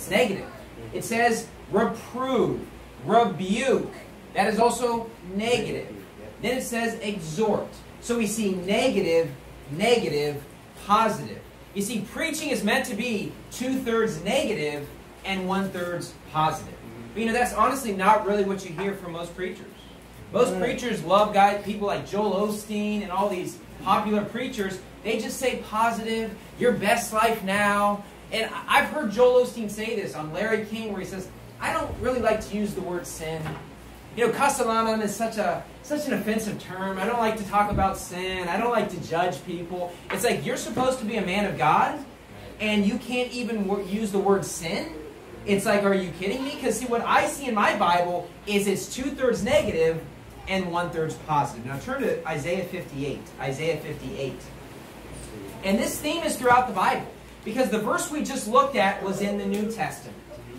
It's negative. It says reprove, rebuke. That is also negative. Then it says exhort. So we see negative, negative, positive. You see, preaching is meant to be two thirds negative and one thirds positive. But you know, that's honestly not really what you hear from most preachers. Most mm. preachers love guys, people like Joel Osteen and all these popular preachers. They just say positive, your best life now. And I've heard Joel Osteen say this on Larry King, where he says, "I don't really like to use the word sin. You know, kasalanan is such a such an offensive term. I don't like to talk about sin. I don't like to judge people. It's like you're supposed to be a man of God, and you can't even use the word sin. It's like, are you kidding me? Because see, what I see in my Bible is it's two thirds negative and one thirds positive. Now turn to Isaiah 58. Isaiah 58. And this theme is throughout the Bible because the verse we just looked at was in the New Testament.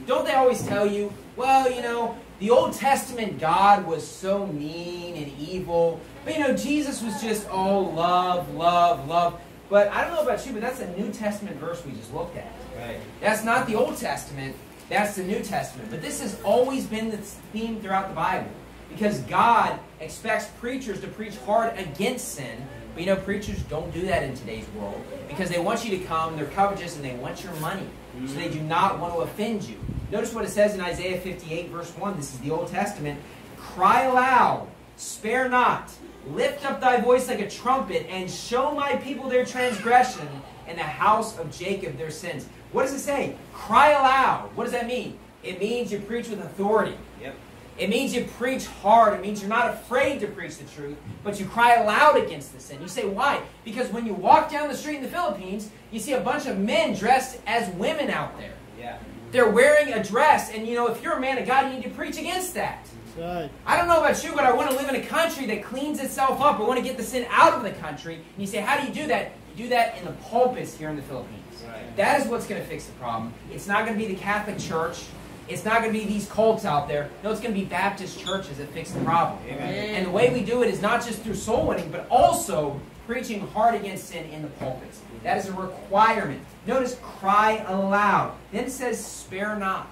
Don't they always tell you, well, you know, the Old Testament God was so mean and evil, but you know, Jesus was just all love, love, love. But I don't know about you, but that's a New Testament verse we just looked at. Right. That's not the Old Testament, that's the New Testament. But this has always been the theme throughout the Bible. Because God expects preachers to preach hard against sin. But you know, preachers don't do that in today's world. Because they want you to come, they're covetous, and they want your money. So they do mm-hmm. not want to offend you. Notice what it says in Isaiah 58, verse 1. This is the Old Testament. Cry aloud, spare not. Lift up thy voice like a trumpet, and show my people their transgression, and the house of Jacob their sins. What does it say? Cry aloud. What does that mean? It means you preach with authority. Yep. It means you preach hard. It means you're not afraid to preach the truth, but you cry aloud against the sin. You say, why? Because when you walk down the street in the Philippines, you see a bunch of men dressed as women out there. Yeah. They're wearing a dress, and you know, if you're a man of God, you need to preach against that. Right. I don't know about you, but I want to live in a country that cleans itself up. I want to get the sin out of the country. And you say, how do you do that? You do that in the pulpits here in the Philippines. Right. That is what's going to fix the problem. It's not going to be the Catholic Church. It's not going to be these cults out there. No, it's going to be Baptist churches that fix the problem. Amen. And the way we do it is not just through soul winning, but also preaching hard against sin in the pulpits. That is a requirement. Notice cry aloud. Then it says spare not.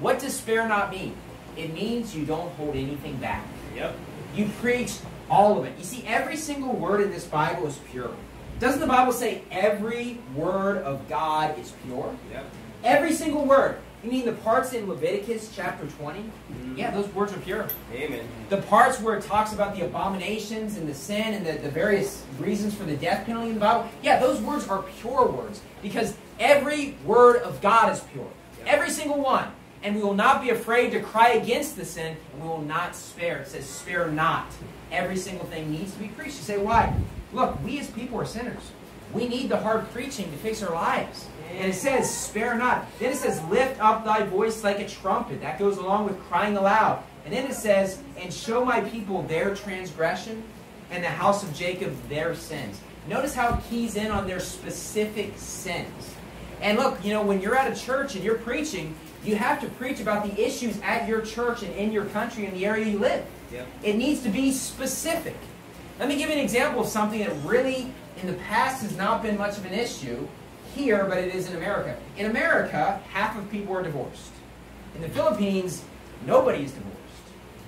What does spare not mean? It means you don't hold anything back. Yep. You preach all of it. You see, every single word in this Bible is pure. Doesn't the Bible say every word of God is pure? Yep. Every single word. You mean the parts in Leviticus chapter 20? Mm-hmm. Yeah, those words are pure. Amen. The parts where it talks about the abominations and the sin and the, the various reasons for the death penalty in the Bible, yeah, those words are pure words because every word of God is pure. Every single one. And we will not be afraid to cry against the sin, and we will not spare. It says, spare not. Every single thing needs to be preached. You say, why? Look, we as people are sinners. We need the hard preaching to fix our lives. And it says, spare not. Then it says, lift up thy voice like a trumpet. That goes along with crying aloud. And then it says, and show my people their transgression and the house of Jacob their sins. Notice how it keys in on their specific sins. And look, you know, when you're at a church and you're preaching, you have to preach about the issues at your church and in your country and the area you live. Yep. It needs to be specific. Let me give you an example of something that really, in the past, has not been much of an issue here, but it is in America. In America, half of people are divorced. In the Philippines, nobody is divorced.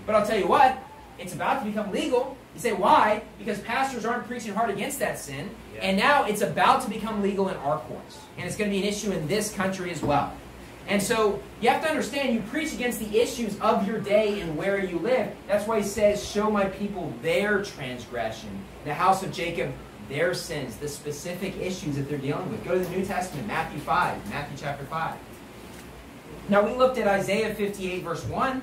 But I'll tell you what, it's about to become legal. You say, why? Because pastors aren't preaching hard against that sin, Yeah. and now it's about to become legal in our courts. And it's going to be an issue in this country as well. And so you have to understand, you preach against the issues of your day and where you live. That's why he says, Show my people their transgression, the house of Jacob their sins, the specific issues that they're dealing with. Go to the New Testament, Matthew 5, Matthew chapter 5. Now we looked at Isaiah 58, verse 1,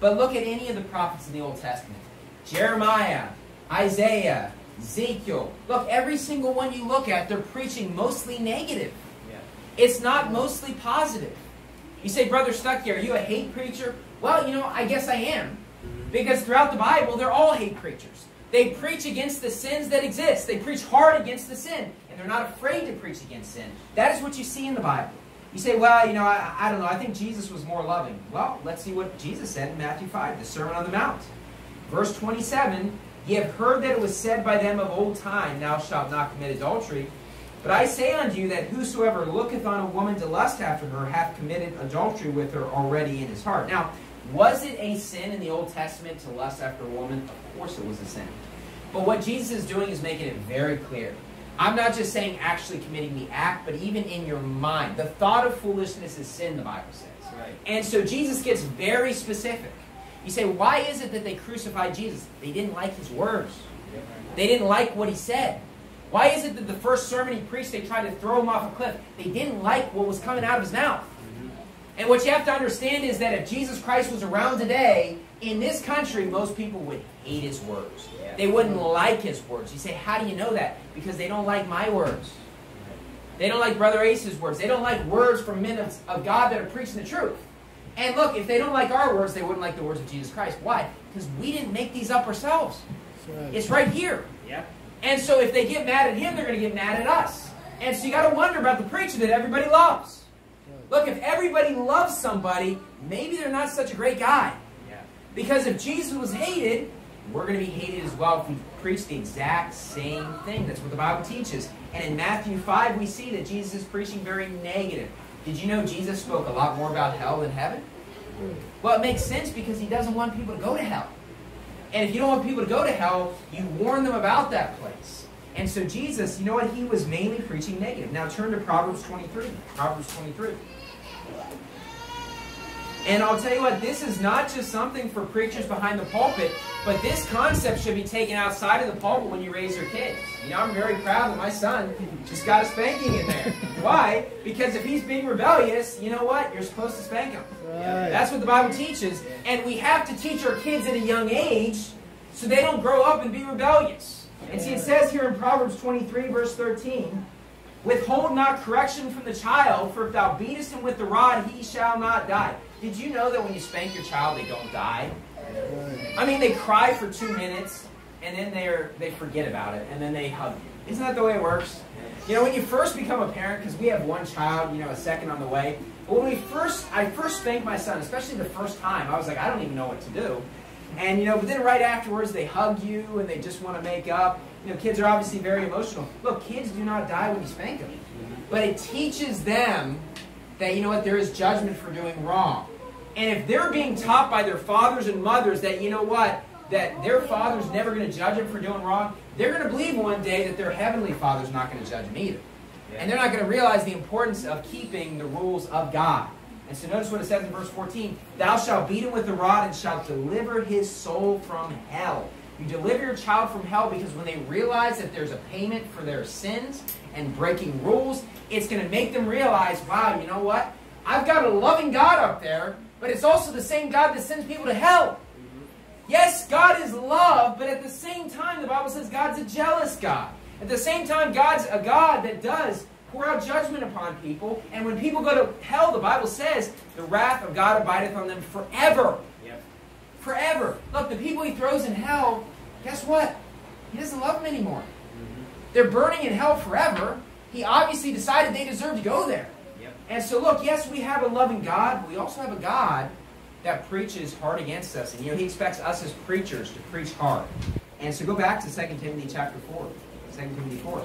but look at any of the prophets in the Old Testament Jeremiah, Isaiah, Ezekiel. Look, every single one you look at, they're preaching mostly negative. Yeah. It's not mostly positive. You say, Brother Stucky, are you a hate preacher? Well, you know, I guess I am. Mm-hmm. Because throughout the Bible, they're all hate preachers. They preach against the sins that exist. They preach hard against the sin. And they're not afraid to preach against sin. That is what you see in the Bible. You say, well, you know, I, I don't know. I think Jesus was more loving. Well, let's see what Jesus said in Matthew 5, the Sermon on the Mount. Verse 27, Ye have heard that it was said by them of old time, Thou shalt not commit adultery. But But I say unto you that whosoever looketh on a woman to lust after her hath committed adultery with her already in his heart. Now, was it a sin in the Old Testament to lust after a woman? Of course it was a sin. But what Jesus is doing is making it very clear. I'm not just saying actually committing the act, but even in your mind. The thought of foolishness is sin, the Bible says. Right. And so Jesus gets very specific. You say, why is it that they crucified Jesus? They didn't like his words. They didn't like what he said. Why is it that the first sermon he preached, they tried to throw him off a cliff? They didn't like what was coming out of his mouth. And what you have to understand is that if Jesus Christ was around today, in this country, most people would hate his words. Yeah. They wouldn't like his words. You say, how do you know that? Because they don't like my words. They don't like Brother Ace's words. They don't like words from men of, of God that are preaching the truth. And look, if they don't like our words, they wouldn't like the words of Jesus Christ. Why? Because we didn't make these up ourselves. It's right here. Yeah. And so if they get mad at him, they're going to get mad at us. And so you got to wonder about the preacher that everybody loves. Look, if everybody loves somebody, maybe they're not such a great guy. Yeah. Because if Jesus was hated, we're going to be hated as well if we preach the exact same thing. That's what the Bible teaches. And in Matthew 5, we see that Jesus is preaching very negative. Did you know Jesus spoke a lot more about hell than heaven? Hmm. Well, it makes sense because he doesn't want people to go to hell. And if you don't want people to go to hell, you warn them about that place. And so Jesus, you know what? He was mainly preaching negative. Now turn to Proverbs 23. Proverbs 23. And I'll tell you what, this is not just something for preachers behind the pulpit, but this concept should be taken outside of the pulpit when you raise your kids. You know, I'm very proud that my son just got a spanking in there. Why? Because if he's being rebellious, you know what? You're supposed to spank him. Right. That's what the Bible teaches. And we have to teach our kids at a young age so they don't grow up and be rebellious. And see, it says here in Proverbs 23, verse 13, Withhold not correction from the child, for if thou beatest him with the rod, he shall not die. Did you know that when you spank your child, they don't die? I mean, they cry for two minutes, and then they're, they forget about it, and then they hug you. Isn't that the way it works? You know, when you first become a parent, because we have one child, you know, a second on the way. But when we first, I first spanked my son, especially the first time, I was like, I don't even know what to do. And you know, but then right afterwards, they hug you and they just want to make up. You know, kids are obviously very emotional. Look, kids do not die when you spank them, but it teaches them that you know what there is judgment for doing wrong. And if they're being taught by their fathers and mothers that you know what that their father's never going to judge them for doing wrong, they're going to believe one day that their heavenly father's not going to judge them either. And they're not going to realize the importance of keeping the rules of God. And so notice what it says in verse 14 Thou shalt beat him with the rod and shalt deliver his soul from hell. You deliver your child from hell because when they realize that there's a payment for their sins and breaking rules, it's going to make them realize, wow, you know what? I've got a loving God up there, but it's also the same God that sends people to hell. Yes, God is love, but at the same time, the Bible says God's a jealous God. At the same time, God's a God that does pour out judgment upon people. And when people go to hell, the Bible says the wrath of God abideth on them forever. Yep. Forever. Look, the people he throws in hell, guess what? He doesn't love them anymore. Mm-hmm. They're burning in hell forever. He obviously decided they deserve to go there. Yep. And so, look, yes, we have a loving God, but we also have a God that preaches hard against us. And, you know, he expects us as preachers to preach hard. And so go back to 2 Timothy chapter 4. 2 Timothy 4.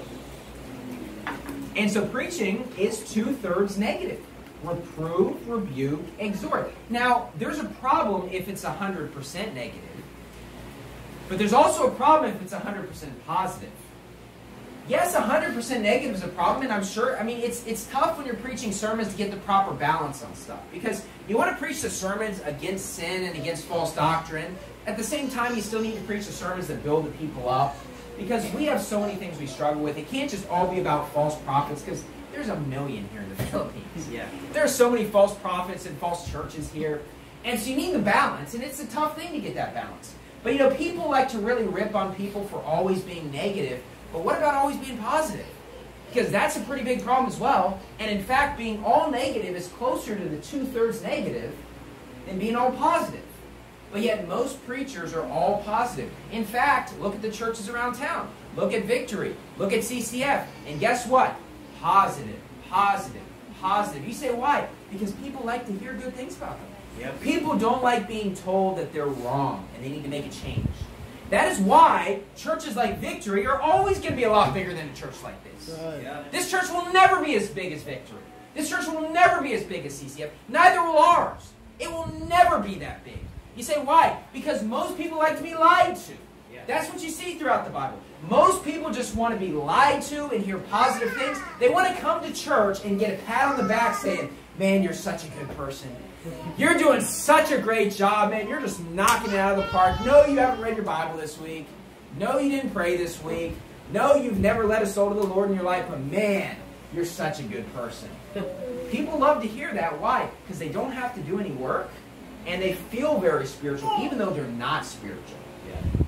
And so preaching is two-thirds negative. Reprove, rebuke, exhort. Now, there's a problem if it's 100% negative. But there's also a problem if it's 100% positive. Yes, 100% negative is a problem, and I'm sure, I mean, it's, it's tough when you're preaching sermons to get the proper balance on stuff. Because you want to preach the sermons against sin and against false doctrine. At the same time, you still need to preach the sermons that build the people up. Because we have so many things we struggle with. It can't just all be about false prophets, because there's a million here in the Philippines. Yeah. There are so many false prophets and false churches here. And so you need the balance, and it's a tough thing to get that balance. But you know, people like to really rip on people for always being negative. But what about always being positive? Because that's a pretty big problem as well. And in fact, being all negative is closer to the two thirds negative than being all positive. But yet, most preachers are all positive. In fact, look at the churches around town. Look at Victory. Look at CCF. And guess what? Positive, positive, positive. You say, why? Because people like to hear good things about them. Yep. People don't like being told that they're wrong and they need to make a change. That is why churches like Victory are always going to be a lot bigger than a church like this. Right. This church will never be as big as Victory. This church will never be as big as CCF. Neither will ours. It will never be that big. You say, why? Because most people like to be lied to. That's what you see throughout the Bible. Most people just want to be lied to and hear positive things. They want to come to church and get a pat on the back saying, Man, you're such a good person. You're doing such a great job, man. You're just knocking it out of the park. No, you haven't read your Bible this week. No, you didn't pray this week. No, you've never led a soul to the Lord in your life, but man, you're such a good person. People love to hear that. Why? Because they don't have to do any work and they feel very spiritual, even though they're not spiritual.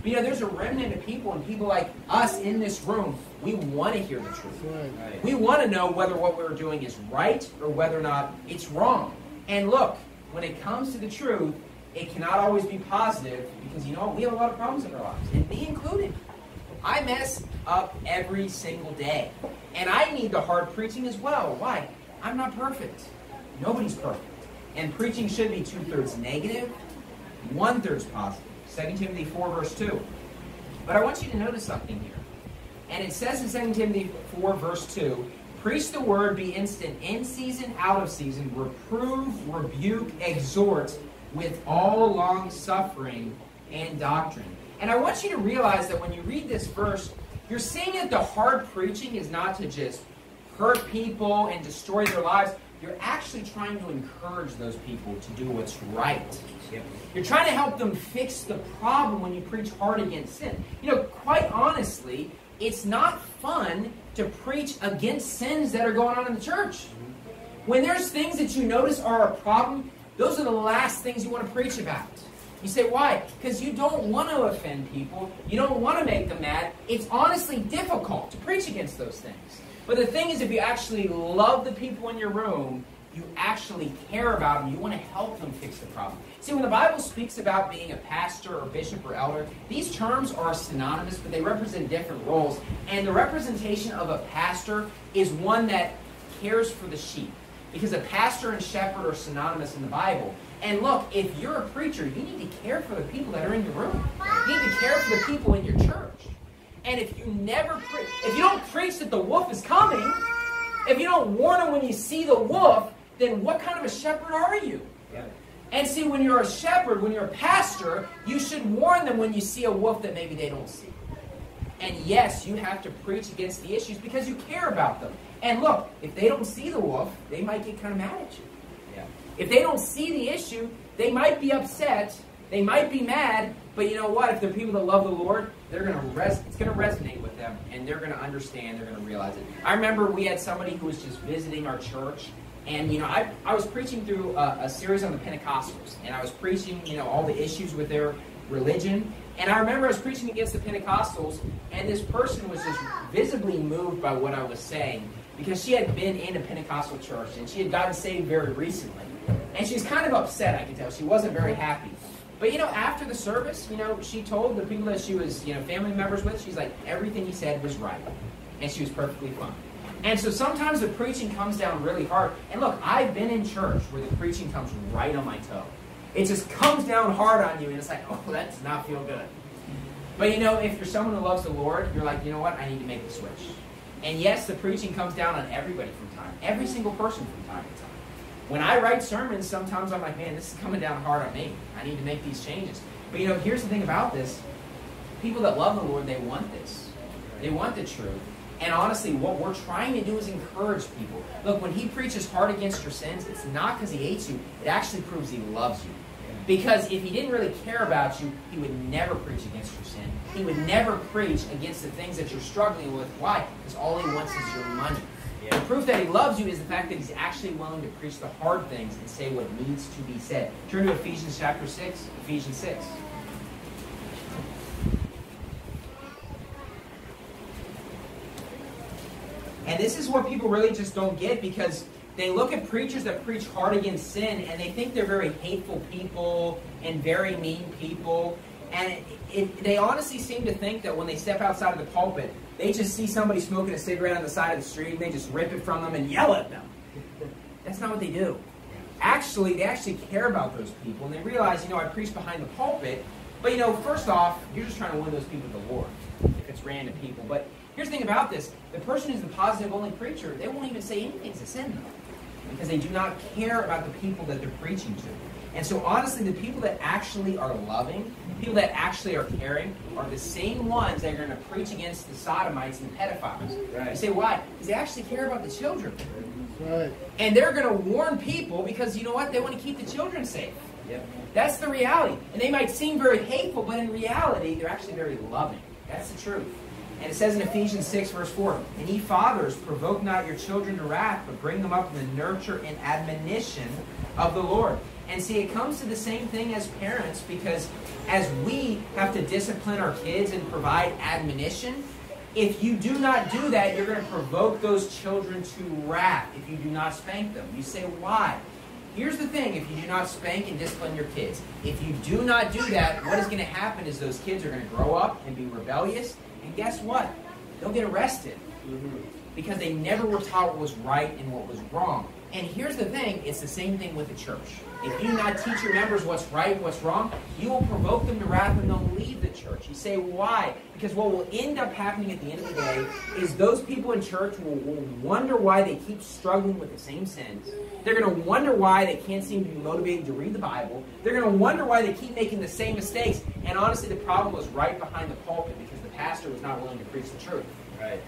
But you know, there's a remnant of people, and people like us in this room, we want to hear the truth. Right. We want to know whether what we're doing is right or whether or not it's wrong. And look, when it comes to the truth, it cannot always be positive because you know we have a lot of problems in our lives, and me included. I mess up every single day, and I need the hard preaching as well. Why? I'm not perfect. Nobody's perfect, and preaching should be two thirds negative, one thirds positive. 2 Timothy 4, verse 2. But I want you to notice something here. And it says in 2 Timothy 4, verse 2 Preach the word, be instant, in season, out of season, reprove, rebuke, exhort with all long suffering and doctrine. And I want you to realize that when you read this verse, you're seeing that the hard preaching is not to just hurt people and destroy their lives. You're actually trying to encourage those people to do what's right. You're trying to help them fix the problem when you preach hard against sin. You know, quite honestly, it's not fun to preach against sins that are going on in the church. Mm-hmm. When there's things that you notice are a problem, those are the last things you want to preach about. You say, why? Because you don't want to offend people. You don't want to make them mad. It's honestly difficult to preach against those things. But the thing is, if you actually love the people in your room, you actually care about them, you want to help them fix the problem. See, when the Bible speaks about being a pastor or bishop or elder, these terms are synonymous, but they represent different roles. And the representation of a pastor is one that cares for the sheep. Because a pastor and shepherd are synonymous in the Bible. And look, if you're a preacher, you need to care for the people that are in your room. You need to care for the people in your church. And if you never preach, if you don't preach that the wolf is coming, if you don't warn them when you see the wolf, then what kind of a shepherd are you? Yeah. And see, when you're a shepherd, when you're a pastor, you should warn them when you see a wolf that maybe they don't see. And yes, you have to preach against the issues because you care about them. And look, if they don't see the wolf, they might get kind of mad at you. Yeah. If they don't see the issue, they might be upset, they might be mad, but you know what? If they're people that love the Lord, they're gonna res- it's gonna resonate with them, and they're gonna understand. They're gonna realize it. I remember we had somebody who was just visiting our church, and you know, I, I was preaching through a, a series on the Pentecostals, and I was preaching, you know, all the issues with their religion. And I remember I was preaching against the Pentecostals, and this person was just visibly moved by what I was saying because she had been in a Pentecostal church and she had gotten saved very recently. And she's kind of upset, I could tell. She wasn't very happy. But you know, after the service, you know, she told the people that she was, you know, family members with, she's like, everything he said was right. And she was perfectly fine. And so sometimes the preaching comes down really hard. And look, I've been in church where the preaching comes right on my toe. It just comes down hard on you, and it's like, oh, that does not feel good. But you know, if you're someone who loves the Lord, you're like, you know what, I need to make the switch. And yes, the preaching comes down on everybody from time, every single person from time to time. When I write sermons, sometimes I'm like, man, this is coming down hard on me. I need to make these changes. But you know, here's the thing about this people that love the Lord, they want this. They want the truth. And honestly, what we're trying to do is encourage people. Look, when he preaches hard against your sins, it's not because he hates you, it actually proves he loves you. Because if he didn't really care about you, he would never preach against your sin. He would never preach against the things that you're struggling with. Why? Because all he wants is your money. The proof that he loves you is the fact that he's actually willing to preach the hard things and say what needs to be said. Turn to Ephesians chapter 6. Ephesians 6. And this is what people really just don't get because they look at preachers that preach hard against sin and they think they're very hateful people and very mean people. And it, they honestly seem to think that when they step outside of the pulpit, they just see somebody smoking a cigarette on the side of the street and they just rip it from them and yell at them. That's not what they do. Actually, they actually care about those people and they realize, you know, I preach behind the pulpit, But you know, first off, you're just trying to win those people to the Lord if it's random people. But here's the thing about this the person who's the positive only preacher, they won't even say anything to sin though, because they do not care about the people that they're preaching to. And so, honestly, the people that actually are loving, people that actually are caring, are the same ones that are going to preach against the sodomites and the pedophiles. Right. You say, why? Because they actually care about the children. Right. And they're going to warn people because, you know what? They want to keep the children safe. Yep. That's the reality. And they might seem very hateful, but in reality, they're actually very loving. That's the truth. And it says in Ephesians 6, verse 4, And ye fathers, provoke not your children to wrath, but bring them up in the nurture and admonition of the Lord. And see, it comes to the same thing as parents because as we have to discipline our kids and provide admonition, if you do not do that, you're going to provoke those children to wrath if you do not spank them. You say, why? Here's the thing if you do not spank and discipline your kids, if you do not do that, what is going to happen is those kids are going to grow up and be rebellious. And guess what? They'll get arrested because they never were taught what was right and what was wrong. And here's the thing it's the same thing with the church. If you not teach your members what's right, what's wrong, you will provoke them to wrath and they'll leave the church. You say, why? Because what will end up happening at the end of the day is those people in church will, will wonder why they keep struggling with the same sins. They're going to wonder why they can't seem to be motivated to read the Bible. They're going to wonder why they keep making the same mistakes. And honestly, the problem was right behind the pulpit because the pastor was not willing to preach the truth. Right.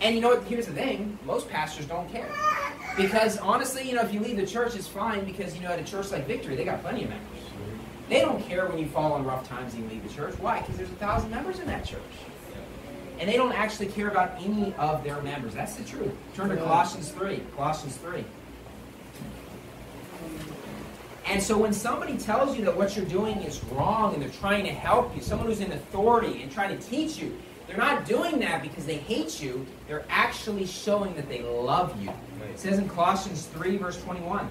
And you know what? Here's the thing most pastors don't care. Because honestly, you know, if you leave the church, it's fine because, you know, at a church like Victory, they got plenty of members. They don't care when you fall on rough times and you leave the church. Why? Because there's a thousand members in that church. And they don't actually care about any of their members. That's the truth. Turn to Colossians 3. Colossians 3. And so when somebody tells you that what you're doing is wrong and they're trying to help you, someone who's in authority and trying to teach you, they're not doing that because they hate you. They're actually showing that they love you. It says in Colossians 3, verse 21,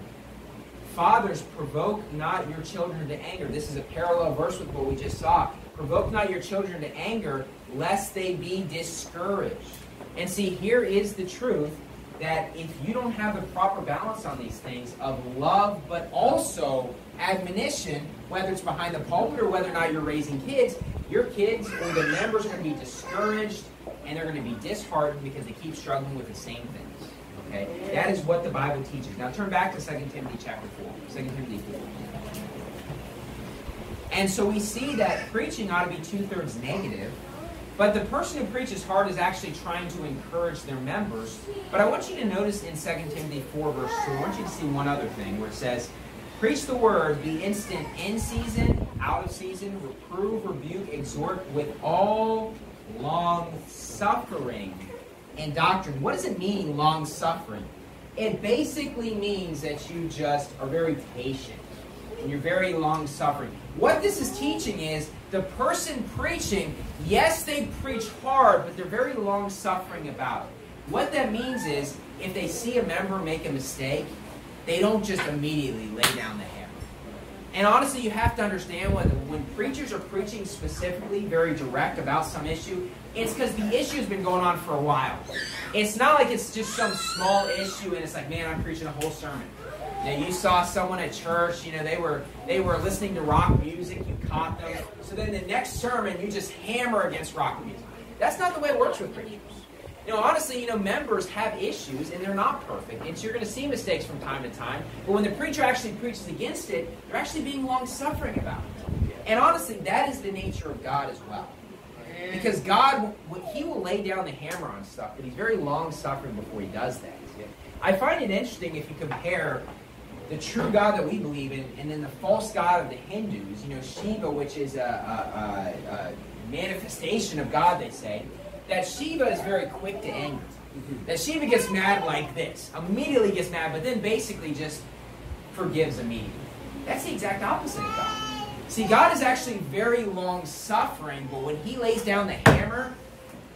Fathers, provoke not your children to anger. This is a parallel verse with what we just saw. Provoke not your children to anger, lest they be discouraged. And see, here is the truth that if you don't have the proper balance on these things of love, but also admonition, whether it's behind the pulpit or whether or not you're raising kids, your kids or the members are going to be discouraged and they're going to be disheartened because they keep struggling with the same things. Okay? That is what the Bible teaches. Now turn back to 2 Timothy chapter 4. 2 Timothy 4. And so we see that preaching ought to be two-thirds negative, but the person who preaches hard is actually trying to encourage their members. But I want you to notice in 2 Timothy 4, verse 2, I want you to see one other thing where it says, Preach the word, be instant in season, out of season, reprove, rebuke, exhort with all long suffering and doctrine. What does it mean, long suffering? It basically means that you just are very patient and you're very long suffering. What this is teaching is the person preaching, yes, they preach hard, but they're very long suffering about it. What that means is if they see a member make a mistake, they don't just immediately lay down the. And honestly, you have to understand when, when preachers are preaching specifically, very direct about some issue, it's because the issue has been going on for a while. It's not like it's just some small issue and it's like, man, I'm preaching a whole sermon. You, you saw someone at church, you know, they were they were listening to rock music, you caught them. So then the next sermon, you just hammer against rock music. That's not the way it works with preachers. You know, honestly, you know, members have issues and they're not perfect. And so you're going to see mistakes from time to time. But when the preacher actually preaches against it, they're actually being long suffering about it. And honestly, that is the nature of God as well. Because God, He will lay down the hammer on stuff, but He's very long suffering before He does that. I find it interesting if you compare the true God that we believe in and then the false God of the Hindus, you know, Shiva, which is a, a, a, a manifestation of God, they say that Shiva is very quick to anger. That Shiva gets mad like this, immediately gets mad, but then basically just forgives immediately. That's the exact opposite of God. See, God is actually very long suffering, but when He lays down the hammer,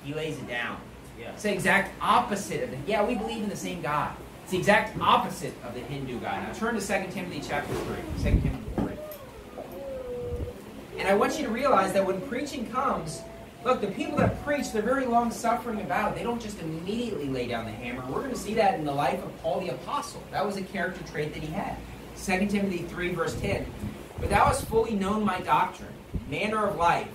He lays it down. Yeah. It's the exact opposite of the. Yeah, we believe in the same God. It's the exact opposite of the Hindu God. Now turn to 2 Timothy chapter 3. 2 Timothy 3. And I want you to realize that when preaching comes, Look, the people that preach, they're very long suffering about it. They don't just immediately lay down the hammer. We're going to see that in the life of Paul the Apostle. That was a character trait that he had. 2 Timothy 3, verse 10. But thou hast fully known my doctrine, manner of life,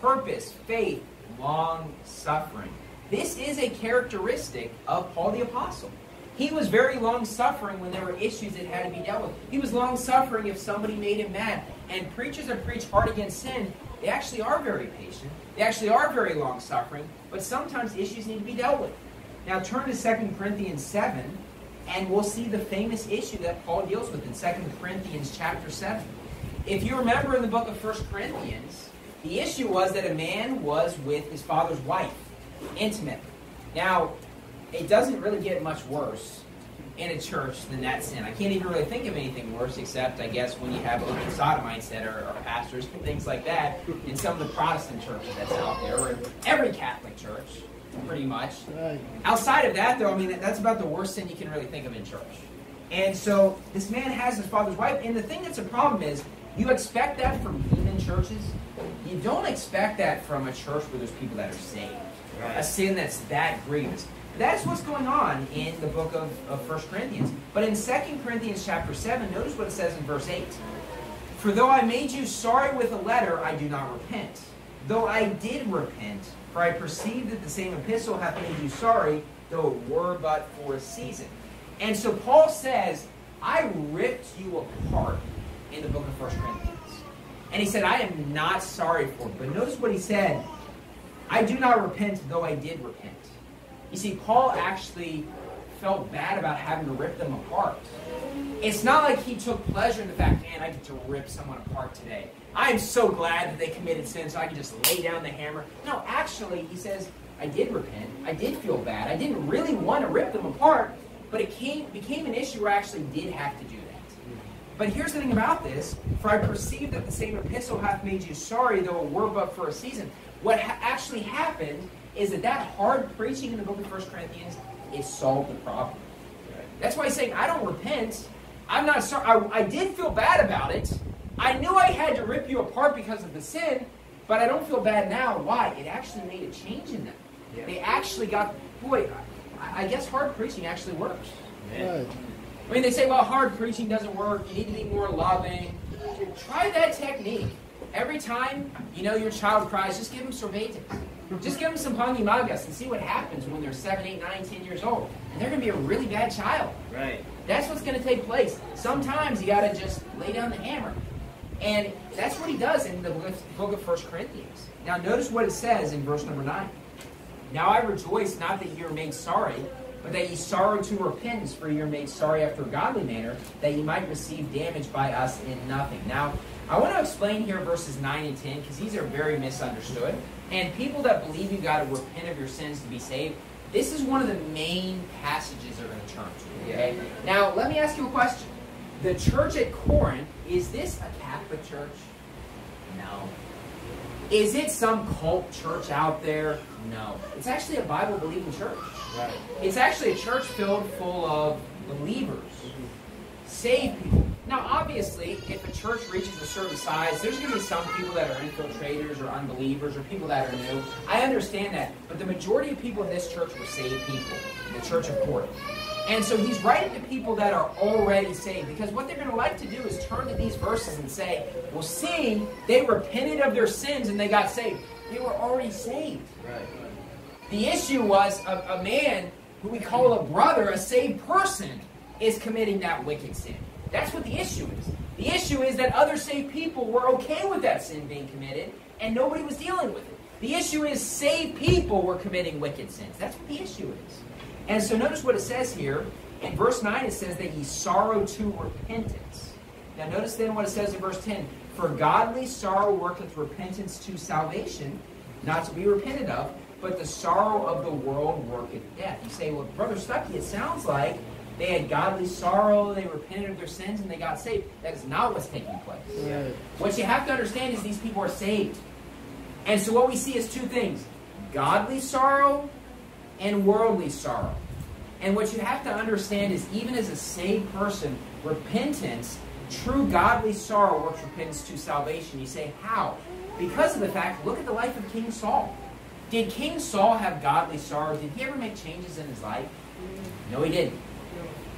purpose, faith, long suffering. This is a characteristic of Paul the Apostle. He was very long suffering when there were issues that had to be dealt with. He was long suffering if somebody made him mad. And preachers that preach hard against sin, they actually are very patient. They actually are very long suffering, but sometimes issues need to be dealt with. Now turn to 2 Corinthians 7, and we'll see the famous issue that Paul deals with in 2 Corinthians chapter 7. If you remember in the book of 1 Corinthians, the issue was that a man was with his father's wife, intimate. Now, it doesn't really get much worse in a church than that sin. I can't even really think of anything worse except, I guess, when you have open sodomites that are, are pastors and things like that in some of the Protestant churches that's out there, or every Catholic church, pretty much. Outside of that, though, I mean, that's about the worst sin you can really think of in church. And so this man has his father's wife, and the thing that's a problem is you expect that from heathen churches. You don't expect that from a church where there's people that are saved. Right. A sin that's that grievous. That's what's going on in the book of, of 1 Corinthians. But in 2 Corinthians chapter 7, notice what it says in verse 8. For though I made you sorry with a letter, I do not repent. Though I did repent, for I perceive that the same epistle hath made you sorry, though it were but for a season. And so Paul says, I ripped you apart in the book of 1 Corinthians. And he said, I am not sorry for it. But notice what he said. I do not repent, though I did repent. You see, Paul actually felt bad about having to rip them apart. It's not like he took pleasure in the fact, man, I get to rip someone apart today. I am so glad that they committed sin so I can just lay down the hammer. No, actually, he says, I did repent. I did feel bad. I didn't really want to rip them apart, but it came, became an issue where I actually did have to do that. But here's the thing about this. For I perceive that the same epistle hath made you sorry, though it were but for a season. What ha actually happened is that that hard preaching in the book of 1 Corinthians, it solved the problem. That's why he's saying, I don't repent. I'm not sorry. I, I did feel bad about it. I knew I had to rip you apart because of the sin, but I don't feel bad now. Why? It actually made a change in them. Yeah. They actually got, boy, I, I, guess hard preaching actually works. Right. I mean, they say, well, hard preaching doesn't work. You need to be more loving. Try that technique. Every time you know your child cries, just give them sorbetes. Just give them some Pangi Magas and see what happens when they're 7, 8, 9, 10 years old. And they're going to be a really bad child. Right. That's what's going to take place. Sometimes you got to just lay down the hammer. And that's what he does in the book of 1 Corinthians. Now, notice what it says in verse number 9. Now I rejoice not that ye are made sorry, but that ye sorrow to repentance, for ye are made sorry after a godly manner, that ye might receive damage by us in nothing. Now, I want to explain here verses 9 and 10, because these are very misunderstood. And people that believe you got to repent of your sins to be saved, this is one of the main passages they're going to turn to. Okay? Now, let me ask you a question. The church at Corinth, is this a Catholic church? No. Is it some cult church out there? No. It's actually a Bible believing church. Right. It's actually a church filled full of believers, saved people. Now, obviously, if a church reaches a certain size, there's going to be some people that are infiltrators or unbelievers or people that are new. I understand that. But the majority of people in this church were saved people, the church of Corinth. And so he's writing to people that are already saved because what they're going to like to do is turn to these verses and say, well, see, they repented of their sins and they got saved. They were already saved. Right. The issue was a, a man who we call a brother, a saved person, is committing that wicked sin. That's what the issue is. The issue is that other saved people were okay with that sin being committed, and nobody was dealing with it. The issue is saved people were committing wicked sins. That's what the issue is. And so notice what it says here. In verse 9, it says that ye sorrow to repentance. Now notice then what it says in verse 10. For godly sorrow worketh repentance to salvation, not to be repented of, but the sorrow of the world worketh death. You say, well, Brother Stucky, it sounds like they had godly sorrow, they repented of their sins, and they got saved. That is not what's taking place. Right. What you have to understand is these people are saved. And so what we see is two things. Godly sorrow and worldly sorrow. And what you have to understand is even as a saved person, repentance, true godly sorrow works repentance to salvation. You say, how? Because of the fact, look at the life of King Saul. Did King Saul have godly sorrow? Did he ever make changes in his life? No, he didn't.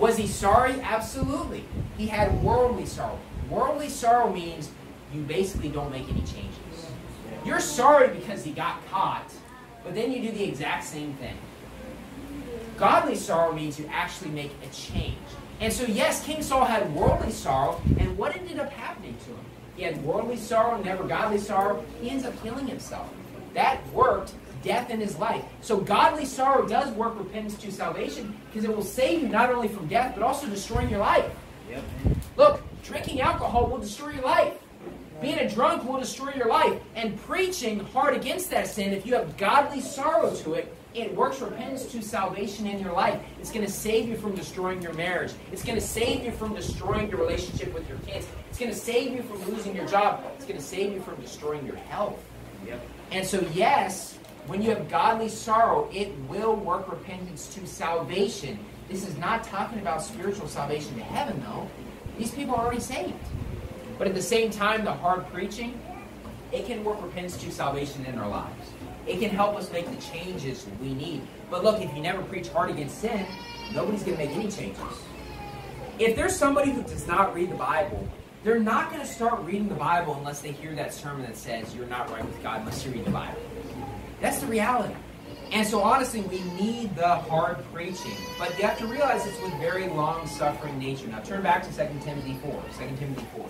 Was he sorry? Absolutely. He had worldly sorrow. Worldly sorrow means you basically don't make any changes. You're sorry because he got caught, but then you do the exact same thing. Godly sorrow means you actually make a change. And so, yes, King Saul had worldly sorrow, and what ended up happening to him? He had worldly sorrow, never godly sorrow. He ends up killing himself. That worked death in his life. So godly sorrow does work repentance to salvation because it will save you not only from death, but also destroying your life. Yep. Look, drinking alcohol will destroy your life. Being a drunk will destroy your life. And preaching hard against that sin, if you have godly sorrow to it, it works repentance to salvation in your life. It's going to save you from destroying your marriage. It's going to save you from destroying your relationship with your kids. It's going to save you from losing your job. It's going to save you from destroying your health. Yep. And so, yes, when you have godly sorrow, it will work repentance to salvation. This is not talking about spiritual salvation to heaven, though. These people are already saved. But at the same time, the hard preaching, it can work repentance to salvation in our lives. It can help us make the changes we need. But look, if you never preach hard against sin, nobody's going to make any changes. If there's somebody who does not read the Bible, they're not going to start reading the Bible unless they hear that sermon that says you're not right with God unless you read the Bible. That's the reality. And so honestly, we need the hard preaching. But you have to realize it's with very long-suffering nature. Now turn back to 2 Timothy 4. 2 Timothy 4.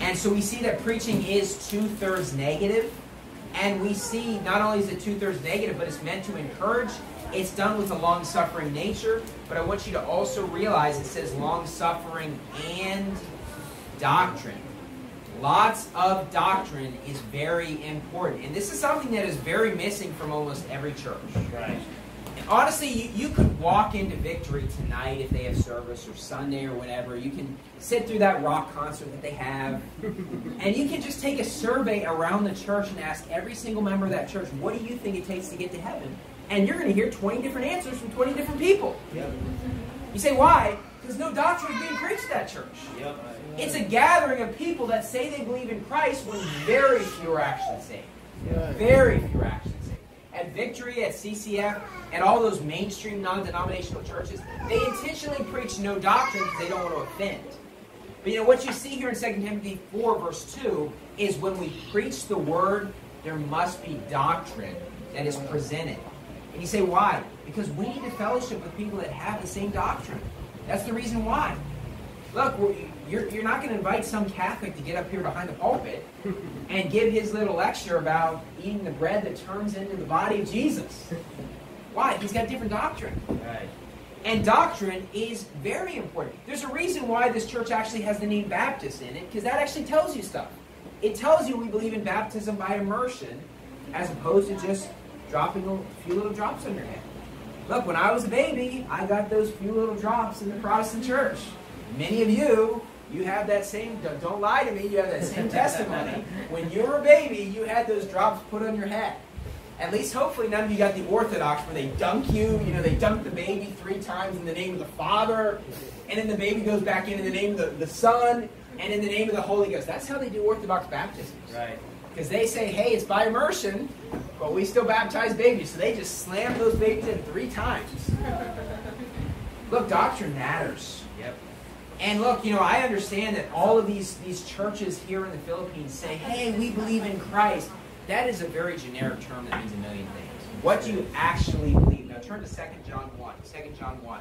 And so we see that preaching is two-thirds negative. And we see not only is it two-thirds negative, but it's meant to encourage. It's done with a long-suffering nature. But I want you to also realize it says long-suffering and doctrine. Lots of doctrine is very important. And this is something that is very missing from almost every church. Right. honestly, you, you could walk into Victory tonight if they have service or Sunday or whatever. You can sit through that rock concert that they have. and you can just take a survey around the church and ask every single member of that church, what do you think it takes to get to heaven? And you're going to hear 20 different answers from 20 different people. Yep. You say, why? Because no doctrine is being preached at that church. Yep. It's a gathering of people that say they believe in Christ when very few are actually saved. Very few are actually saved. At Victory, at CCF, at all those mainstream non-denominational churches, they intentionally preach no doctrine because they don't want to offend. But you know, what you see here in 2 Timothy 4, verse 2, is when we preach the word, there must be doctrine that is presented. And you say, why? Because we need to fellowship with people that have the same doctrine. That's the reason why. Look, you're, you're not going to invite some Catholic to get up here behind the pulpit and give his little lecture about eating the bread that turns into the body of Jesus. Why? He's got different doctrine. Right. And doctrine is very important. There's a reason why this church actually has the name Baptist in it, because that actually tells you stuff. It tells you we believe in baptism by immersion, as opposed to just dropping a few little drops on your head. Look, when I was a baby, I got those few little drops in the Protestant church. Many of you, you have that same, don't lie to me, you have that same testimony. When you were a baby, you had those drops put on your head. At least hopefully none of you got the Orthodox where they dunk you, you know, they dunk the baby three times in the name of the Father, and then the baby goes back in in the name of the, the Son, and in the name of the Holy Ghost. That's how they do Orthodox baptisms. Right. Because they say, hey, it's by immersion, but we still baptize babies. So they just slam those babies in three times. Look, doctrine matters. And look, you know, I understand that all of these, these churches here in the Philippines say, hey, we believe in Christ. That is a very generic term that means a million things. What do you actually believe? Now turn to 2 John 1. 2 John 1.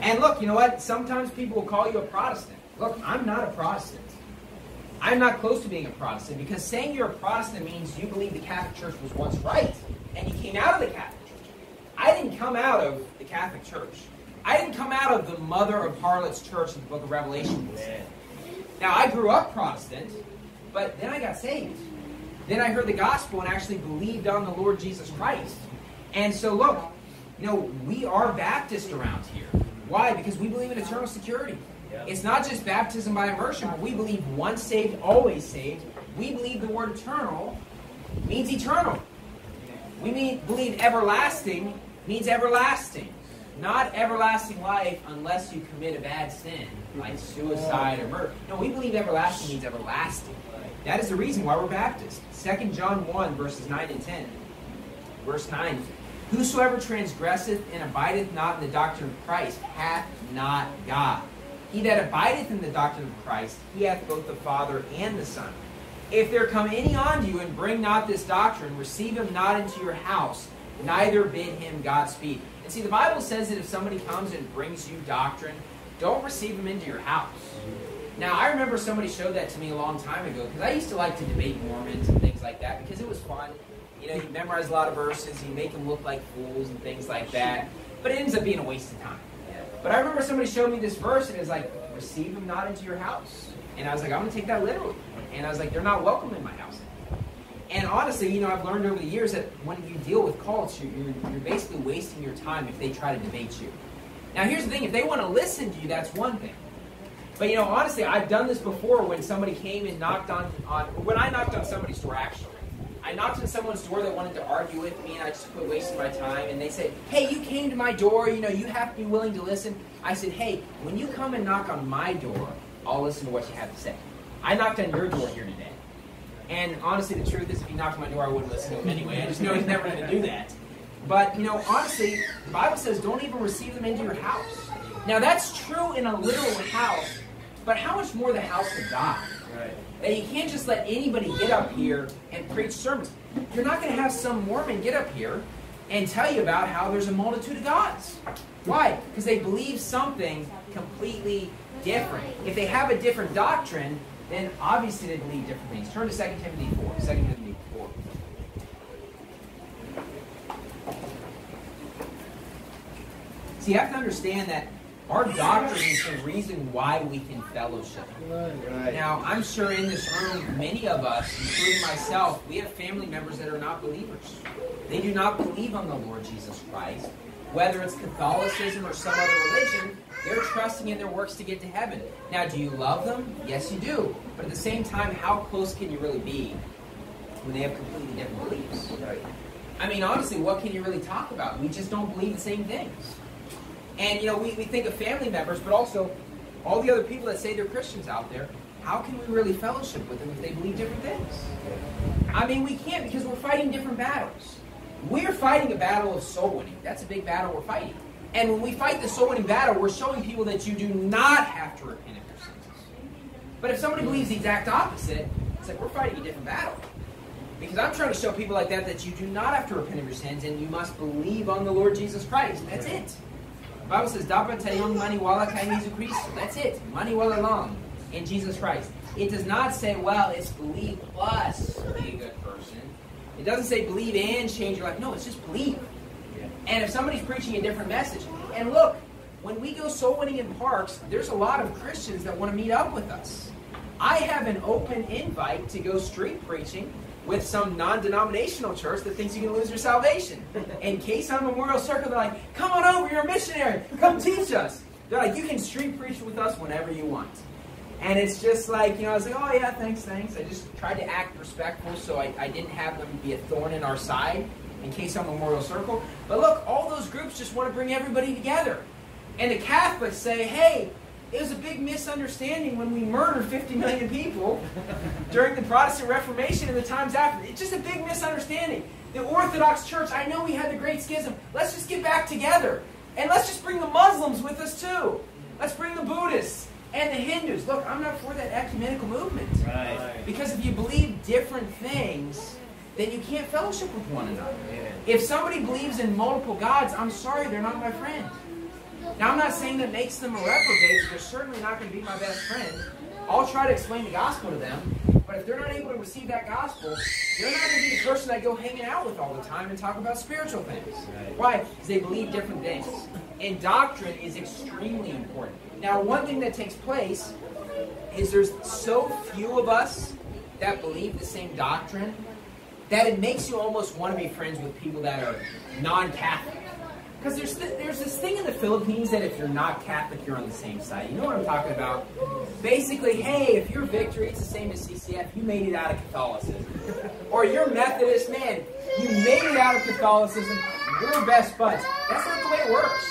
And look, you know what? Sometimes people will call you a Protestant. Look, I'm not a Protestant. I'm not close to being a Protestant because saying you're a Protestant means you believe the Catholic Church was once right and you came out of the Catholic I didn't come out of the Catholic Church. I didn't come out of the mother of harlots church in the book of Revelation. Now, I grew up Protestant, but then I got saved. Then I heard the gospel and actually believed on the Lord Jesus Christ. And so, look, you know, we are Baptist around here. Why? Because we believe in eternal security. It's not just baptism by immersion, but we believe once saved, always saved. We believe the word eternal means eternal. We mean, believe everlasting means everlasting. Not everlasting life unless you commit a bad sin, like suicide or murder. No, we believe everlasting means everlasting. That is the reason why we're Baptist. 2 John 1, verses 9 and 10. Verse 9. Whosoever transgresseth and abideth not in the doctrine of Christ hath not God. He that abideth in the doctrine of Christ, he hath both the Father and the Son. If there come any on you and bring not this doctrine, receive him not into your house, neither bid him Godspeed. And see, the Bible says that if somebody comes and brings you doctrine, don't receive him into your house. Now, I remember somebody showed that to me a long time ago because I used to like to debate Mormons and things like that because it was fun. You know, you memorize a lot of verses, you make them look like fools and things like that. But it ends up being a waste of time. But I remember somebody showed me this verse and it was like, receive them not into your house. And I was like, I'm going to take that literally. And I was like, they're not welcome in my house. And honestly, you know, I've learned over the years that when you deal with cults, you're, you're basically wasting your time if they try to debate you. Now, here's the thing if they want to listen to you, that's one thing. But, you know, honestly, I've done this before when somebody came and knocked on, on when I knocked on somebody's door, actually. I knocked on someone's door that wanted to argue with me, and I just quit wasting my time. And they said, "Hey, you came to my door. You know, you have to be willing to listen." I said, "Hey, when you come and knock on my door, I'll listen to what you have to say." I knocked on your door here today, and honestly, the truth is, if he knocked on my door, I wouldn't listen to him anyway. I just know he's never going to do that. But you know, honestly, the Bible says, "Don't even receive them into your house." Now, that's true in a literal house, but how much more the house of God? Right. That you can't just let anybody get up here and preach sermons. You're not going to have some Mormon get up here and tell you about how there's a multitude of gods. Why? Because they believe something completely different. If they have a different doctrine, then obviously they believe different things. Turn to 2 Timothy 4. 2 Timothy 4. See, you have to understand that our doctrine is the reason why we can fellowship. Right. Now, I'm sure in this room, many of us, including myself, we have family members that are not believers. They do not believe on the Lord Jesus Christ. Whether it's Catholicism or some other religion, they're trusting in their works to get to heaven. Now, do you love them? Yes, you do. But at the same time, how close can you really be when they have completely different beliefs? Right. I mean, honestly, what can you really talk about? We just don't believe the same things. And, you know, we, we think of family members, but also all the other people that say they're Christians out there. How can we really fellowship with them if they believe different things? I mean, we can't because we're fighting different battles. We're fighting a battle of soul winning. That's a big battle we're fighting. And when we fight the soul winning battle, we're showing people that you do not have to repent of your sins. But if somebody believes the exact opposite, it's like we're fighting a different battle. Because I'm trying to show people like that that you do not have to repent of your sins and you must believe on the Lord Jesus Christ. That's it. The Bible says, Dapat tayong maniwala kay Jesu Cristo. That's it. Maniwala lang in Jesus Christ. It does not say, well, it's believe plus good. It doesn't say believe and change your life. No, it's just believe. And if somebody's preaching a different message, and look, when we go soul winning in parks, there's a lot of Christians that want to meet up with us. I have an open invite to go street preaching with some non-denominational church that thinks you can lose your salvation. In Quezon Memorial Circle, they're like, come on over, you're a missionary. Come teach us. They're like, you can street preach with us whenever you want. And it's just like, you know, I was like, oh yeah, thanks, thanks. I just tried to act respectful so I, I didn't have them be a thorn in our side in Quezon Memorial Circle. But look, all those groups just want to bring everybody together. And the Catholics say, hey, it was a big misunderstanding when we murdered 50 million people during the Protestant Reformation and the times after. It's just a big misunderstanding. The Orthodox Church, I know we had the Great Schism. Let's just get back together. And let's just bring the Muslims with us too. Let's bring the Buddhists and the Hindus. Look, I'm not for that ecumenical movement. Right. Because if you believe different things, then you can't fellowship with one another. Yeah. If somebody believes in multiple gods, I'm sorry, they're not my friend. Now, I'm not saying that makes them a reprobate, they're certainly not going to be my best friend. I'll try to explain the gospel to them, but if they're not able to receive that gospel, they're not going to be the person I go hanging out with all the time and talk about spiritual things. Why? Because they believe different things. And doctrine is extremely important. Now, one thing that takes place is there's so few of us that believe the same doctrine that it makes you almost want to be friends with people that are non-Catholic. Because there's, th there's this thing in the Philippines that if you're not Catholic, you're on the same side. You know what I'm talking about? Basically, hey, if you're Victory, it's the same as CCF. You made it out of Catholicism. or you're Methodist, man, you made it out of Catholicism. We're best buds. That's not the way it works.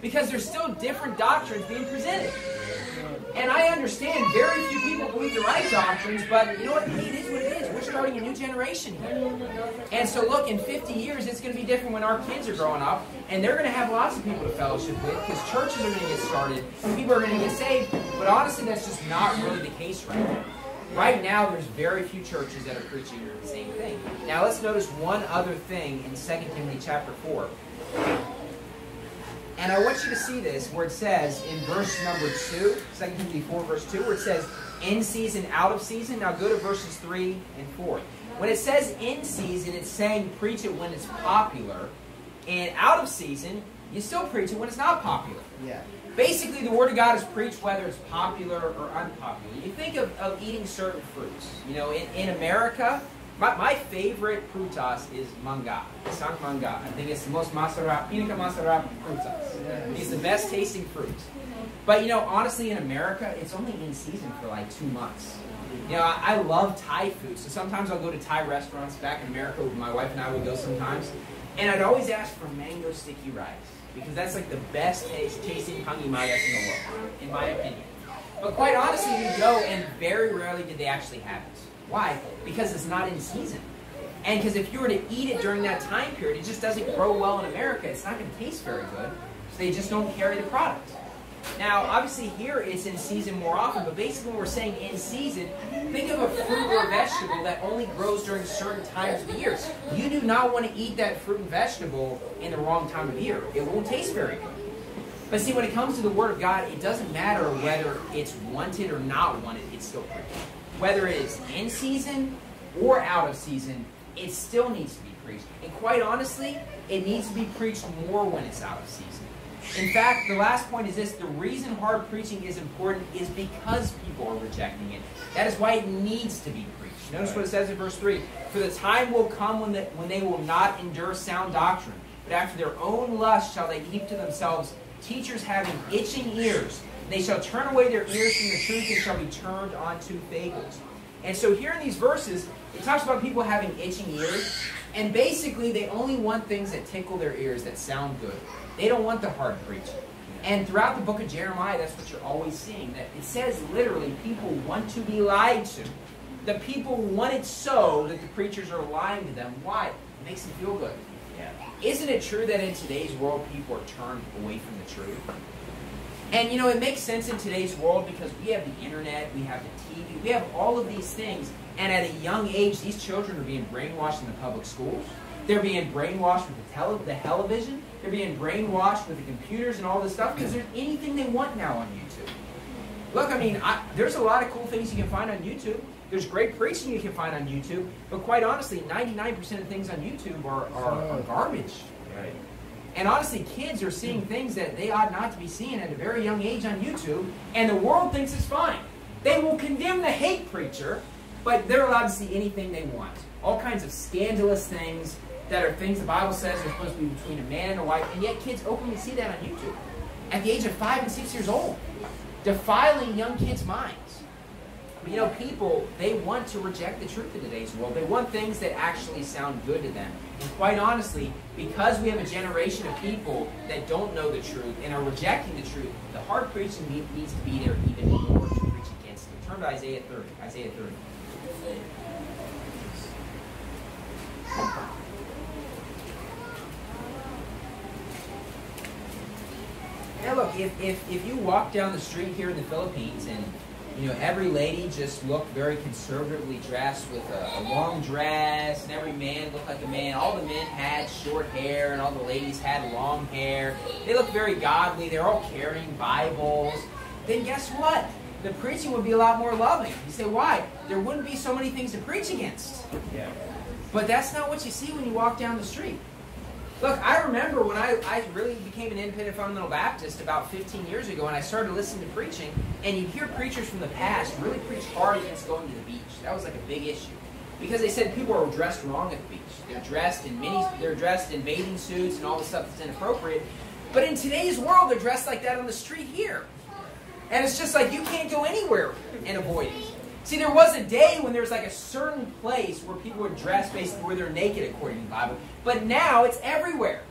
Because there's still different doctrines being presented. And I understand very few people believe the right doctrines, but you know what? It is what it is. We're starting a new generation here. And so, look, in 50 years, it's going to be different when our kids are growing up, and they're going to have lots of people to fellowship with because churches are going to get started, people are going to get saved. But honestly, that's just not really the case right now. Right now, there's very few churches that are preaching the same thing. Now, let's notice one other thing in 2 Timothy chapter 4. And I want you to see this where it says in verse number 2, 2 Timothy 4, verse 2, where it says in season, out of season. Now go to verses 3 and 4. When it says in season, it's saying preach it when it's popular. And out of season, you still preach it when it's not popular. Yeah. Basically, the Word of God is preached whether it's popular or unpopular. You think of, of eating certain fruits. You know, in, in America, my, my favorite frutas is manga, sang manga. I think it's the most masarap, pinica masarap frutas. It's the best tasting fruit. But you know, honestly, in America, it's only in season for like two months. You know, I, I love Thai food, so sometimes I'll go to Thai restaurants back in America. where My wife and I would go sometimes, and I'd always ask for mango sticky rice because that's like the best taste, tasting hangi mayas in the world, in my opinion. But quite honestly, we go, and very rarely did they actually have it. Why? Because it's not in season. And because if you were to eat it during that time period, it just doesn't grow well in America. It's not going to taste very good. So they just don't carry the product. Now, obviously here it's in season more often, but basically when we're saying in season, think of a fruit or a vegetable that only grows during certain times of the year. You do not want to eat that fruit and vegetable in the wrong time of year. It won't taste very good. But see, when it comes to the Word of God, it doesn't matter whether it's wanted or not wanted, it's still preached whether it is in season or out of season, it still needs to be preached. And quite honestly, it needs to be preached more when it's out of season. In fact, the last point is this the reason hard preaching is important is because people are rejecting it. That is why it needs to be preached. Notice what it says in verse 3 For the time will come when, the, when they will not endure sound doctrine, but after their own lust shall they heap to themselves teachers having itching ears they shall turn away their ears from the truth and shall be turned onto fables. And so here in these verses, it talks about people having itching ears. And basically, they only want things that tickle their ears, that sound good. They don't want the hard preaching. And throughout the book of Jeremiah, that's what you're always seeing. That it says literally, people want to be lied to. The people want it so that the preachers are lying to them. Why? It makes them feel good. Yeah. Isn't it true that in today's world, people are turned away from the truth? And you know, it makes sense in today's world because we have the internet, we have the TV, we have all of these things. And at a young age, these children are being brainwashed in the public schools. They're being brainwashed with the, tele- the television. They're being brainwashed with the computers and all this stuff because there's anything they want now on YouTube. Look, I mean, I, there's a lot of cool things you can find on YouTube. There's great preaching you can find on YouTube. But quite honestly, 99% of things on YouTube are, are, are garbage. Right. And honestly, kids are seeing things that they ought not to be seeing at a very young age on YouTube, and the world thinks it's fine. They will condemn the hate preacher, but they're allowed to see anything they want. All kinds of scandalous things that are things the Bible says are supposed to be between a man and a wife, and yet kids openly see that on YouTube at the age of five and six years old, defiling young kids' minds. You know, people, they want to reject the truth in today's world. They want things that actually sound good to them. And quite honestly, because we have a generation of people that don't know the truth and are rejecting the truth, the hard preaching needs to be there even more to preach against it. Turn to Isaiah 30. Isaiah 30. Now look, if, if, if you walk down the street here in the Philippines and you know, every lady just looked very conservatively dressed with a, a, long dress, and every man looked like a man. All the men had short hair, and all the ladies had long hair. They looked very godly. They're all carrying Bibles. Then guess what? The preaching would be a lot more loving. You say, why? There wouldn't be so many things to preach against. Yeah. But that's not what you see when you walk down the street. Look, I remember when I, I really became an independent fundamental Baptist about 15 years ago, and I started listening to preaching, and you'd hear preachers from the past really preach hard against going to the beach. That was like a big issue. Because they said people are dressed wrong at the beach. They're dressed in mini, they're dressed in bathing suits and all the stuff that's inappropriate. But in today's world, they're dressed like that on the street here. And it's just like you can't go anywhere and avoid it. See, there was a day when there was like a certain place where people would dress basically where they're naked according to the Bible. But now it's everywhere.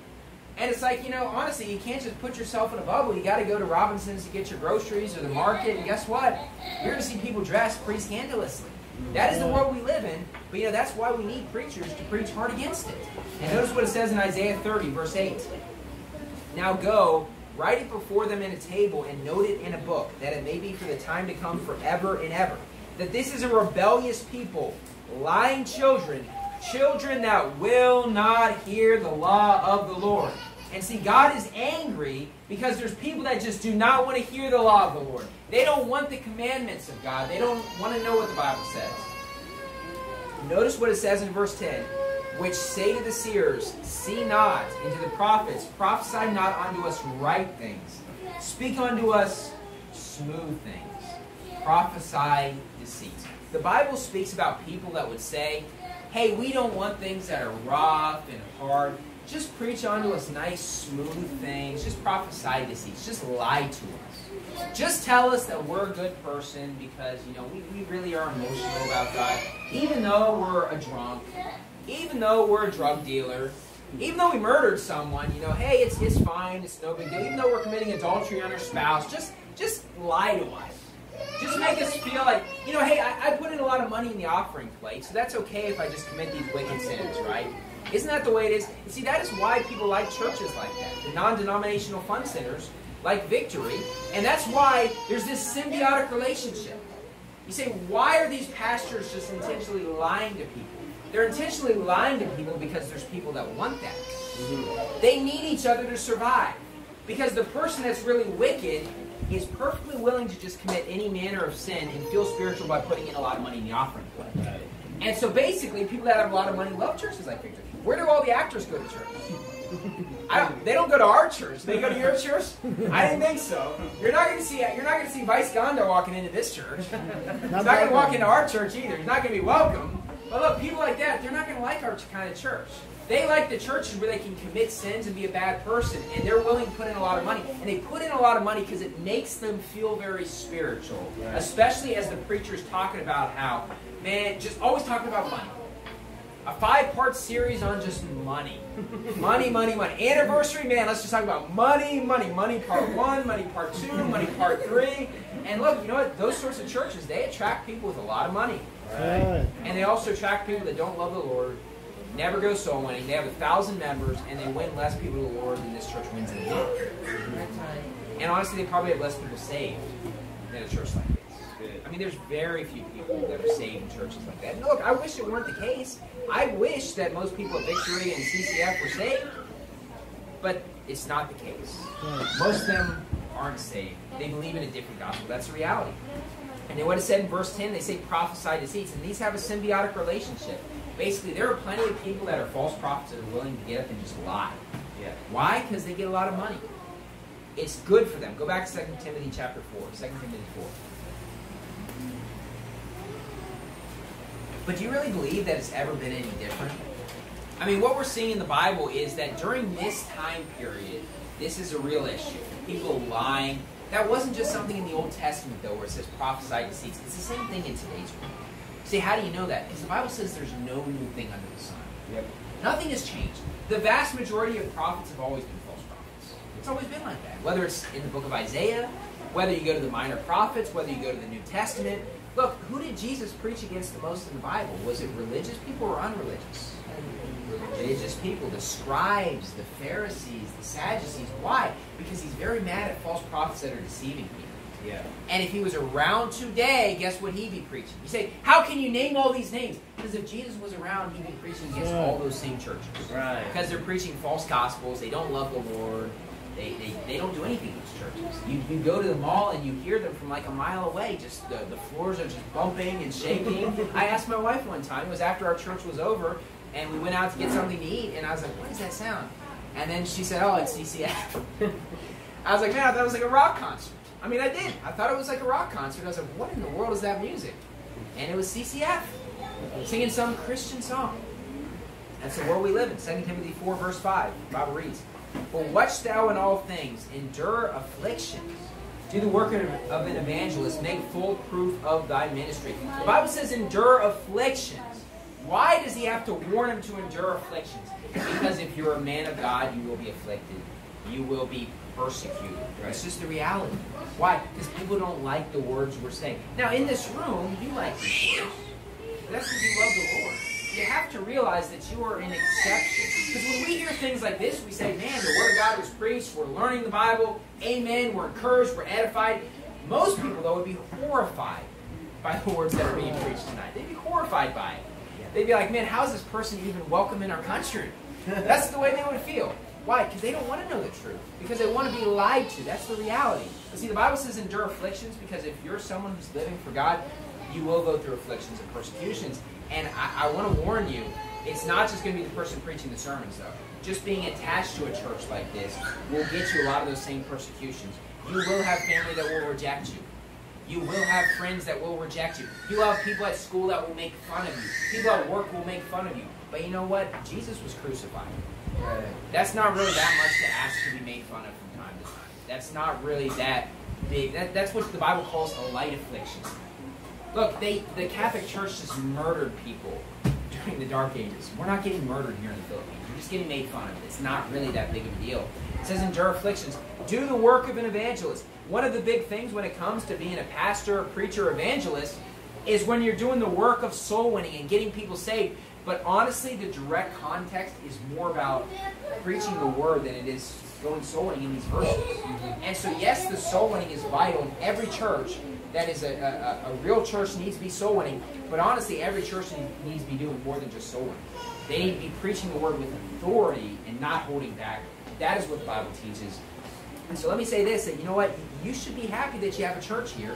And it's like, you know, honestly, you can't just put yourself in a bubble. You got to go to Robinson's to get your groceries or the market. And guess what? You're going to see people dressed pretty scandalously. That is the world we live in. But, you know, that's why we need preachers to preach hard against it. And notice what it says in Isaiah 30, verse 8. Now go, write it before them in a table, and note it in a book, that it may be for the time to come forever and ever. That this is a rebellious people, lying children, children that will not hear the law of the Lord. And see, God is angry because there's people that just do not want to hear the law of the Lord. They don't want the commandments of God. They don't want to know what the Bible says. Notice what it says in verse 10 which say to the seers, See not, and to the prophets, prophesy not unto us right things. Speak unto us smooth things. Prophesy. The Bible speaks about people that would say, Hey, we don't want things that are rough and hard. Just preach unto us nice, smooth things. Just prophesy deceits. Just lie to us. Just tell us that we're a good person because, you know, we, we really are emotional about God. Even though we're a drunk, even though we're a drug dealer, even though we murdered someone, you know, hey, it's, it's fine, it's no big deal. Even though we're committing adultery on our spouse, just just lie to us. Just make us feel like, you know, hey, I, I put in a lot of money in the offering plate, so that's okay if I just commit these wicked sins, right? Isn't that the way it is? And see, that is why people like churches like that. The non-denominational fund centers like Victory, and that's why there's this symbiotic relationship. You say, why are these pastors just intentionally lying to people? They're intentionally lying to people because there's people that want that. Mm-hmm. They need each other to survive. Because the person that's really wicked is perfectly willing to just commit any manner of sin and feel spiritual by putting in a lot of money in the offering plate. And so basically, people that have a lot of money love churches like Victory. Where do all the actors go to church? Don't, they don't go to our church. They go to your church. I didn't think so. You're not going to see. You're not going to see Vice Ganda walking into this church. He's not going to walk into our church either. He's not going to be welcome. But look, people like that, they're not going to like our kind of church. They like the churches where they can commit sins and be a bad person, and they're willing to put in a lot of money. And they put in a lot of money because it makes them feel very spiritual, especially as the preacher's talking about how, man, just always talking about money. A five-part series on just money. money, money, money. Anniversary, man, let's just talk about money, money, money part one, money part two, money part three. And look, you know what? Those sorts of churches, they attract people with a lot of money. Right. And they also attract people that don't love the Lord, never go soul winning. They have a thousand members, and they win less people to the Lord than this church wins in a year. And honestly, they probably have less people saved than a church like this. I mean, there's very few people that are saved in churches like that. And look, I wish it weren't the case. I wish that most people at Victory and CCF were saved, but it's not the case. Most of them aren't saved. They believe in a different gospel. That's the reality. And then what it said in verse 10, they say prophesy deceits. And these have a symbiotic relationship. Basically, there are plenty of people that are false prophets that are willing to get up and just lie. Yeah. Why? Because they get a lot of money. It's good for them. Go back to 2 Timothy chapter 4. 2 Timothy 4. But do you really believe that it's ever been any different? I mean, what we're seeing in the Bible is that during this time period, this is a real issue. People lying, that wasn't just something in the Old Testament, though, where it says prophesy deceits. It's the same thing in today's world. See, how do you know that? Because the Bible says there's no new thing under the sun. Yep. Nothing has changed. The vast majority of prophets have always been false prophets. It's always been like that. Whether it's in the book of Isaiah, whether you go to the minor prophets, whether you go to the New Testament. Look, who did Jesus preach against the most in the Bible? Was it religious people or unreligious? religious people, the scribes, the Pharisees, the Sadducees. Why? Because he's very mad at false prophets that are deceiving people. Yeah. And if he was around today, guess what he'd be preaching? You say, how can you name all these names? Because if Jesus was around, he'd be preaching against all those same churches. Right. Because they're preaching false gospels. They don't love the Lord. They, they, they don't do anything in those churches. You, you go to the mall and you hear them from like a mile away. Just the, the floors are just bumping and shaking. I asked my wife one time, it was after our church was over, and we went out to get something to eat, and I was like, what is that sound? And then she said, oh, it's CCF. I was like, man, I thought it was like a rock concert. I mean, I did. I thought it was like a rock concert. I was like, what in the world is that music? And it was CCF, singing some Christian song. That's the world we live in. 2 Timothy 4, verse 5. The Bible reads, For watch thou in all things, endure afflictions. Do the work of an evangelist, make full proof of thy ministry. The Bible says endure afflictions. Why does he have to warn him to endure afflictions? Because if you're a man of God, you will be afflicted. You will be persecuted. Right. That's just the reality. Why? Because people don't like the words we're saying. Now, in this room, you like these words. That's because you love the Lord. You have to realize that you are an exception. Because when we hear things like this, we say, man, the Word of God was preached, we're learning the Bible, amen, we're encouraged, we're edified. Most people, though, would be horrified by the words that are being preached tonight. They'd be horrified by it. They'd be like, man, how is this person even welcome in our country? That's the way they would feel. Why? Because they don't want to know the truth. Because they want to be lied to. That's the reality. But see, the Bible says endure afflictions because if you're someone who's living for God, you will go through afflictions and persecutions. And I, I want to warn you, it's not just going to be the person preaching the sermons, though. Just being attached to a church like this will get you a lot of those same persecutions. You will have family that will reject you. You will have friends that will reject you. You will have people at school that will make fun of you. People at work will make fun of you. But you know what? Jesus was crucified. That's not really that much to ask to be made fun of from time to time. That's not really that big. That, that's what the Bible calls a light affliction. Look, they the Catholic Church just murdered people during the Dark Ages. We're not getting murdered here in the Philippines. We're just getting made fun of. It's not really that big of a deal. It says endure afflictions. Do the work of an evangelist. One of the big things when it comes to being a pastor, preacher, evangelist is when you're doing the work of soul winning and getting people saved. But honestly, the direct context is more about preaching the word than it is going soul winning in these verses. And so, yes, the soul winning is vital in every church. That is a, a, a real church needs to be soul winning. But honestly, every church needs to be doing more than just soul winning. They need to be preaching the word with authority and not holding back. That is what the Bible teaches. And so let me say this, that you know what? You should be happy that you have a church here.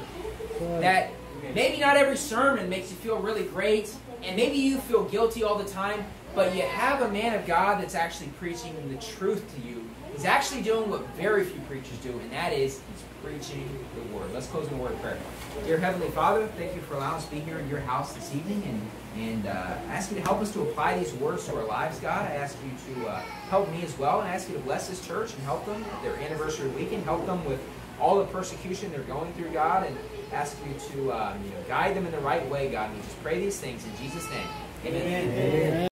That maybe not every sermon makes you feel really great and maybe you feel guilty all the time, but you have a man of God that's actually preaching the truth to you. He's actually doing what very few preachers do, and that is he's preaching the word. Let's close in a word of prayer. Dear Heavenly Father, thank you for allowing us to be here in your house this evening, and and uh, ask you to help us to apply these words to our lives, God. I ask you to uh, help me as well, and I ask you to bless this church and help them their anniversary weekend. Help them with all the persecution they're going through, God, and ask you to um, you know, guide them in the right way, God. We just pray these things in Jesus' name. Amen. Amen. Amen.